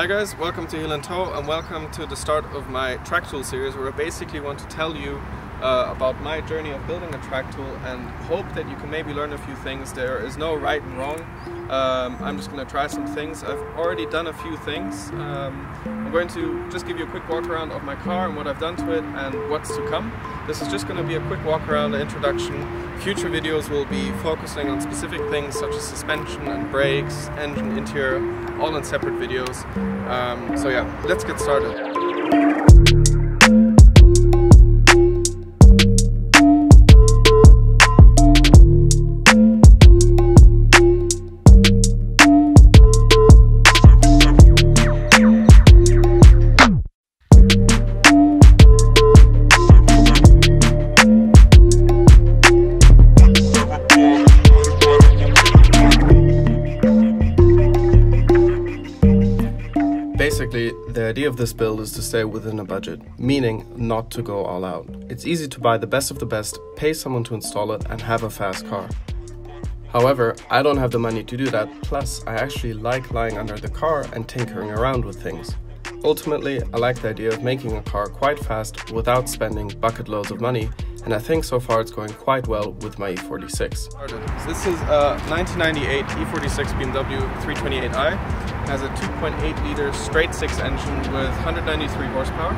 Hi guys, welcome to and Toe and welcome to the start of my track tool series where I basically want to tell you uh, about my journey of building a track tool and hope that you can maybe learn a few things. There is no right and wrong. Um, I'm just going to try some things. I've already done a few things. Um, I'm going to just give you a quick walk around of my car and what I've done to it and what's to come. This is just going to be a quick walk around, the introduction. Future videos will be focusing on specific things such as suspension and brakes, engine, interior, all in separate videos. Um, so yeah, let's get started. Basically, the idea of this build is to stay within a budget, meaning not to go all out. It's easy to buy the best of the best, pay someone to install it, and have a fast car. However, I don't have the money to do that, plus, I actually like lying under the car and tinkering around with things. Ultimately, I like the idea of making a car quite fast without spending bucket loads of money, and I think so far it's going quite well with my E46. This is a 1998 E46 BMW 328i. It has a 2.8 liter straight six engine with 193 horsepower.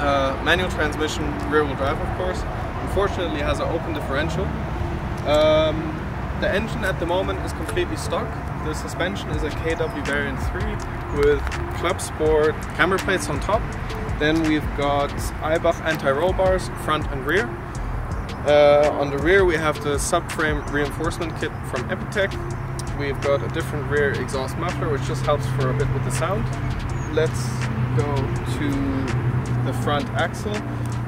Uh, manual transmission, rear wheel drive, of course. Unfortunately, it has an open differential. Um, the engine at the moment is completely stock. The suspension is a KW Variant 3 with Club Sport camber plates on top. Then we've got Eibach anti-roll bars front and rear. Uh, on the rear we have the subframe reinforcement kit from Epitech. We've got a different rear exhaust muffler which just helps for a bit with the sound. Let's go to the front axle.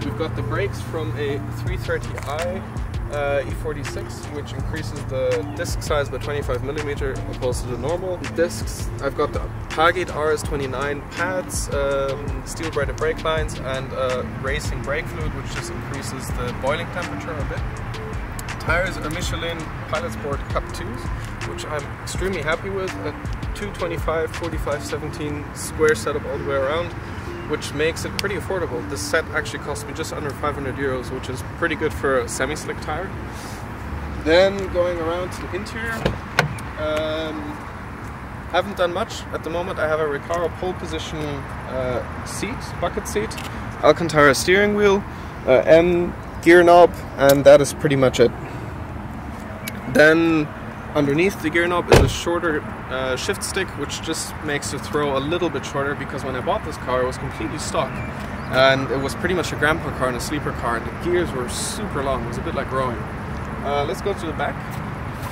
We've got the brakes from a 330i uh, E46, which increases the disc size by 25 millimeter opposed to the normal discs. I've got the Pagid RS29 pads, um, steel braided brake lines, and uh, racing brake fluid, which just increases the boiling temperature a bit. Tires are Michelin Pilot Sport Cup 2s, which I'm extremely happy with. A 225 45 17 square setup all the way around which makes it pretty affordable. This set actually cost me just under 500 euros, which is pretty good for a semi-slick tire. Then going around to the interior, um, haven't done much at the moment. I have a Recaro pole position uh, seat, bucket seat, Alcantara steering wheel, uh, M gear knob, and that is pretty much it. Then underneath the gear knob is a shorter uh, shift stick which just makes the throw a little bit shorter because when I bought this car it was completely stock and it was pretty much a grandpa car and a sleeper car and the gears were super long, it was a bit like rowing. Uh, let's go to the back.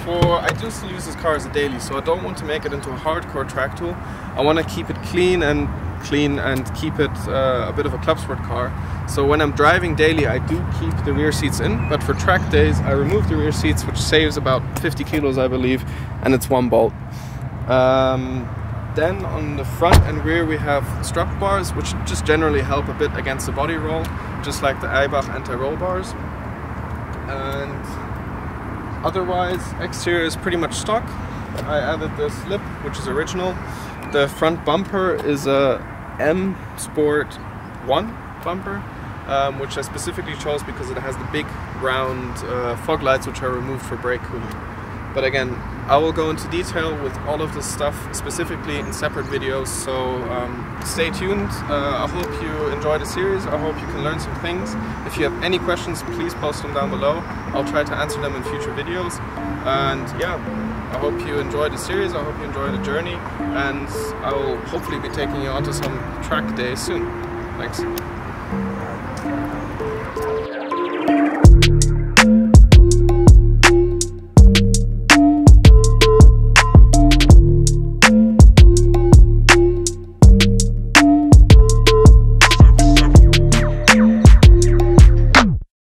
For I do still use this car as a daily so I don't want to make it into a hardcore track tool. I want to keep it clean and clean and keep it uh, a bit of a club sport car. So when I'm driving daily, I do keep the rear seats in, but for track days, I remove the rear seats, which saves about 50 kilos, I believe, and it's one bolt. Um, then on the front and rear, we have strut bars, which just generally help a bit against the body roll, just like the Eibach anti-roll bars. And otherwise, exterior is pretty much stock. I added the slip, which is original. The front bumper is a M Sport 1 bumper, um, which I specifically chose because it has the big round uh, fog lights which are removed for brake cooling. But again, I will go into detail with all of this stuff specifically in separate videos, so um, stay tuned. Uh, I hope you enjoy the series, I hope you can learn some things. If you have any questions, please post them down below. I'll try to answer them in future videos. And yeah, I hope you enjoy the series, I hope you enjoy the journey, and I will hopefully be taking you onto some track days soon. Thanks.